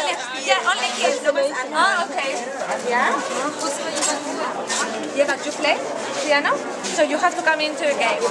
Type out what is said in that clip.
only, yeah, only kids. Oh, okay. Yeah. Yeah, but you play piano, so you have to come into a game.